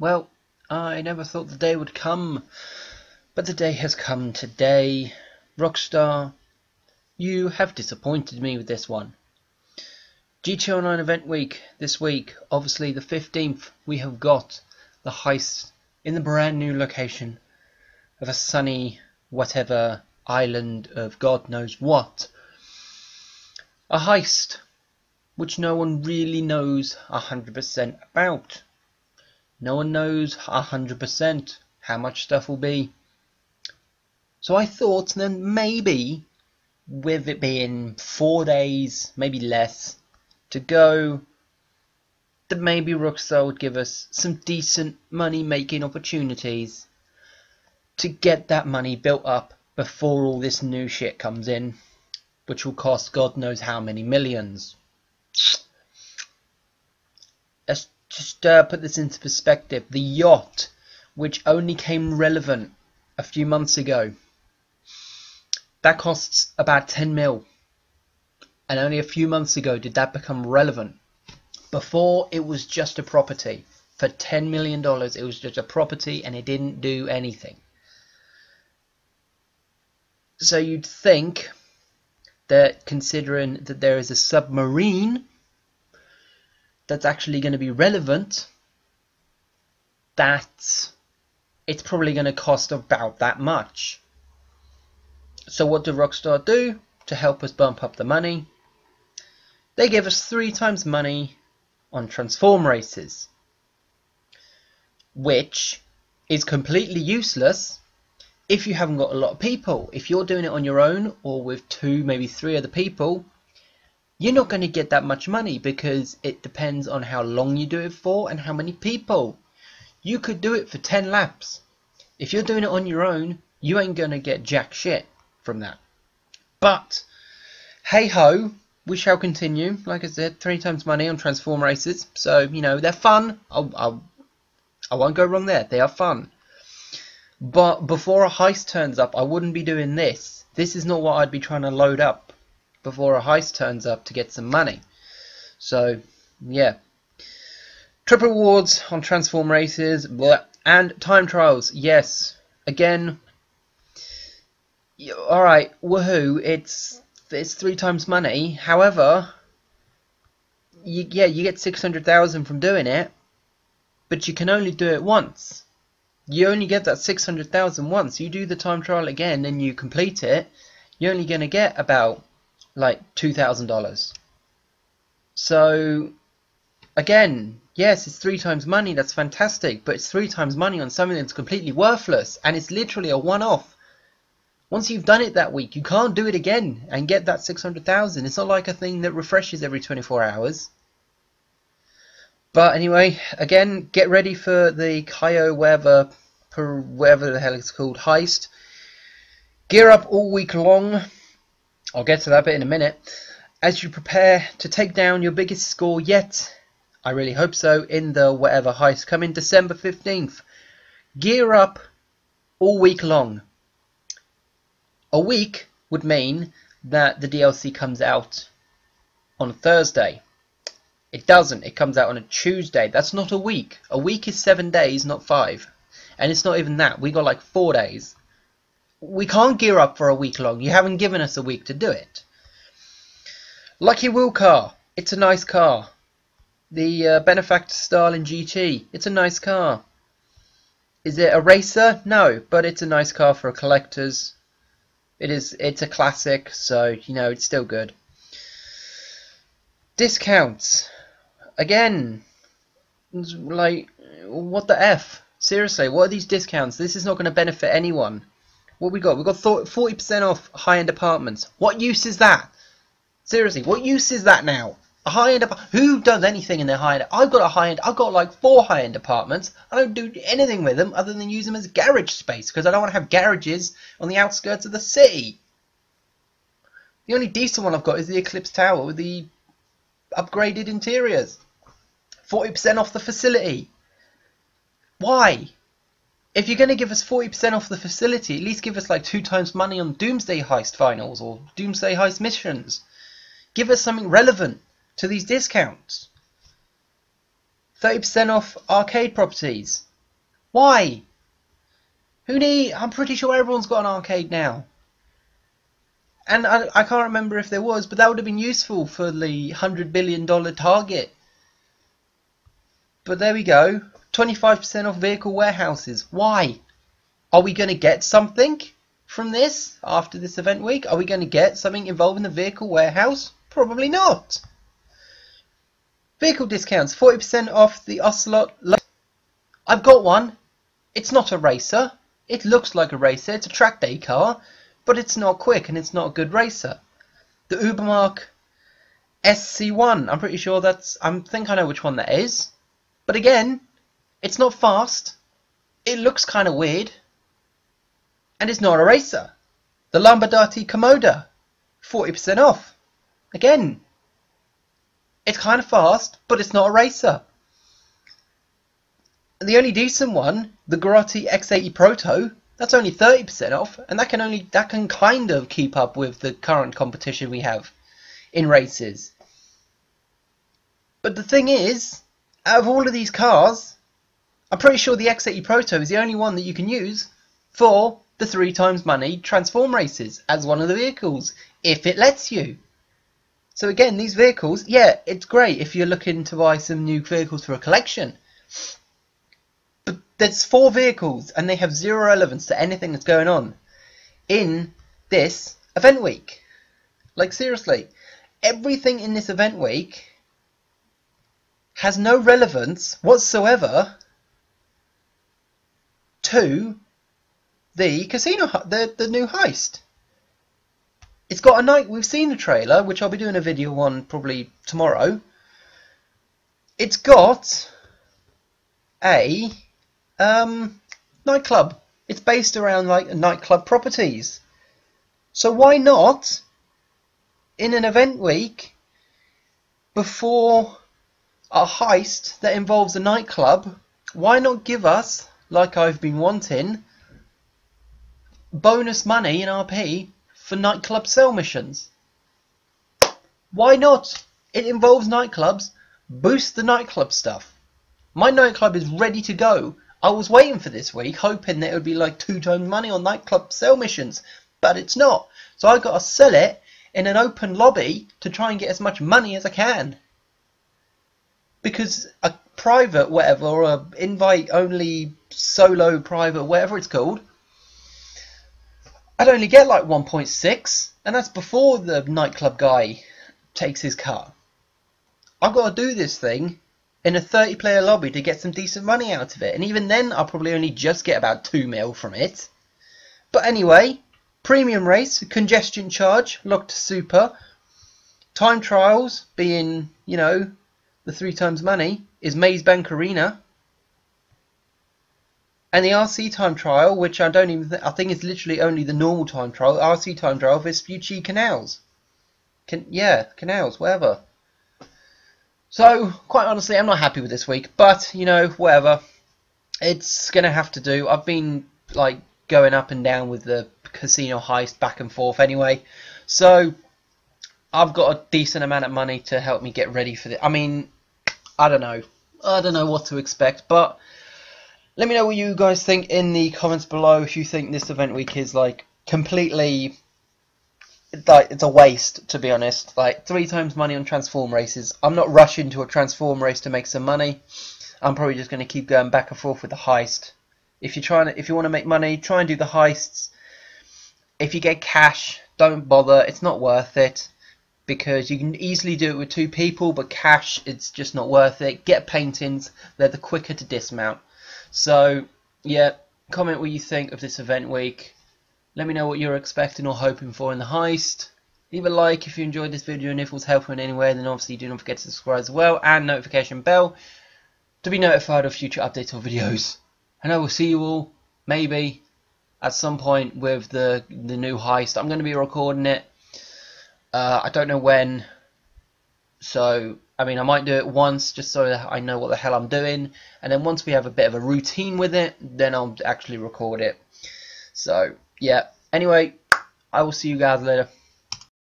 Well, I never thought the day would come, but the day has come today. Rockstar, you have disappointed me with this one. GTA Online Event Week this week, obviously the 15th, we have got the heist in the brand new location of a sunny whatever island of God knows what. A heist which no one really knows 100% about. No one knows 100% how much stuff will be. So I thought then maybe, with it being four days, maybe less, to go, that maybe Rockstar would give us some decent money making opportunities to get that money built up before all this new shit comes in, which will cost God knows how many millions. Let's just uh, put this into perspective. The yacht, which only came relevant a few months ago, that costs about 10 mil. And only a few months ago did that become relevant. Before, it was just a property. For $10 million, it was just a property and it didn't do anything. So you'd think that considering that there is a submarine that's actually going to be relevant, that it's probably going to cost about that much. So what do Rockstar do to help us bump up the money? They give us three times money on transform races, which is completely useless if you haven't got a lot of people, if you're doing it on your own or with two, maybe three other people, you're not going to get that much money because it depends on how long you do it for and how many people. You could do it for 10 laps. If you're doing it on your own, you ain't going to get jack shit from that. But, hey ho, we shall continue. Like I said, three times money on transform races. So, you know, they're fun. I'll, I'll, I won't go wrong there. They are fun. But before a heist turns up, I wouldn't be doing this. This is not what I'd be trying to load up before a heist turns up to get some money. So, yeah. Triple rewards on transform races and time trials. Yes. Again, alright, woohoo, it's it's three times money. However, you, yeah, you get 600,000 from doing it, but you can only do it once you only get that 600,000 once. You do the time trial again and you complete it, you're only going to get about like $2,000. So, again, yes, it's three times money, that's fantastic, but it's three times money on something that's completely worthless and it's literally a one off. Once you've done it that week, you can't do it again and get that 600,000. It's not like a thing that refreshes every 24 hours. But anyway, again, get ready for the Cayo wherever, whatever the hell it's called, heist. Gear up all week long. I'll get to that bit in a minute. As you prepare to take down your biggest score yet, I really hope so, in the whatever heist coming December 15th. Gear up all week long. A week would mean that the DLC comes out on Thursday. It doesn't. It comes out on a Tuesday. That's not a week. A week is seven days, not five. And it's not even that. We got like four days. We can't gear up for a week long. You haven't given us a week to do it. Lucky Wheel car. It's a nice car. The uh, Benefactor Stirling GT. It's a nice car. Is it a racer? No, but it's a nice car for collectors. It is. It's a classic, so you know it's still good. Discounts again, like, what the F? Seriously, what are these discounts? This is not going to benefit anyone. What we got? We got 40% off high-end apartments. What use is that? Seriously, what use is that now? A high-end apartment? Who does anything in their high-end? I've got a high-end. I've got like four high-end apartments. I don't do anything with them other than use them as garage space because I don't want to have garages on the outskirts of the city. The only decent one I've got is the Eclipse Tower with the upgraded interiors. 40% off the facility. Why? If you're going to give us 40% off the facility, at least give us like two times money on Doomsday Heist finals or Doomsday Heist missions. Give us something relevant to these discounts. 30% off arcade properties. Why? Who need? I'm pretty sure everyone's got an arcade now. And I, I can't remember if there was, but that would have been useful for the $100 billion target. But there we go. 25% off vehicle warehouses. Why? Are we going to get something from this after this event week? Are we going to get something involving the vehicle warehouse? Probably not. Vehicle discounts. 40% off the Ocelot. I've got one. It's not a racer. It looks like a racer. It's a track day car but it's not quick and it's not a good racer. The Übermacht SC1, I'm pretty sure that's, I think I know which one that is. But again, it's not fast, it looks kind of weird, and it's not a racer. The Lamborghini Komoda, 40% off. Again, it's kind of fast, but it's not a racer. And the only decent one, the Grotti X80 Proto, that's only 30% off, and that can only that can kind of keep up with the current competition we have in races. But the thing is, out of all of these cars, I'm pretty sure the X80 Proto is the only one that you can use for the three times money transform races as one of the vehicles, if it lets you. So again, these vehicles, yeah, it's great if you're looking to buy some new vehicles for a collection. But there's four vehicles and they have zero relevance to anything that's going on in this event week. Like seriously, everything in this event week has no relevance whatsoever to the casino, the the new heist. It's got a night. We've seen the trailer, which I'll be doing a video on probably tomorrow. It's got a um, nightclub. It's based around like nightclub properties. So why not, in an event week, before a heist that involves a nightclub, why not give us, like I've been wanting, bonus money in RP for nightclub sell missions? Why not? It involves nightclubs. Boost the nightclub stuff. My nightclub is ready to go. I was waiting for this week, hoping that it would be like two times money on nightclub sell missions, but it's not. So I've got to sell it in an open lobby to try and get as much money as I can. Because a private whatever or a invite only solo private whatever it's called, I'd only get like 1.6, and that's before the nightclub guy takes his cut. I've got to do this thing in a 30 player lobby to get some decent money out of it. And even then, I'll probably only just get about 2 mil from it. But anyway, premium race, congestion charge, locked to super. Time trials being, you know, the three times money is Maze Bank Arena. And the RC time trial, which I don't even th I think is literally only the normal time trial, RC time trial for Vespucci Canals. Can yeah, canals, whatever. So, quite honestly, I'm not happy with this week, but, you know, whatever. It's going to have to do. I've been, like, going up and down with the casino heist back and forth anyway. So, I've got a decent amount of money to help me get ready for this. I mean, I don't know. I don't know what to expect, but let me know what you guys think in the comments below if you think this event week is, like, completely like it's a waste to be honest. Like three times money on transform races. I'm not rushing to a transform race to make some money. I'm probably just going to keep going back and forth with the heist. If you're trying to, if you want to make money, try and do the heists. If you get cash, don't bother. It's not worth it because you can easily do it with two people, but cash it's just not worth it. Get paintings; they're the quicker to dismount. So yeah, comment what you think of this event week. Let me know what you're expecting or hoping for in the heist. Leave a like if you enjoyed this video and if it was helpful in any way. Then obviously do not forget to subscribe as well and notification bell to be notified of future updates or videos. And I will see you all maybe at some point with the the new heist. I'm going to be recording it. Uh, I don't know when. So I mean, I might do it once just so I know what the hell I'm doing, and then once we have a bit of a routine with it, then I'll actually record it. So yeah. Anyway, I will see you guys later.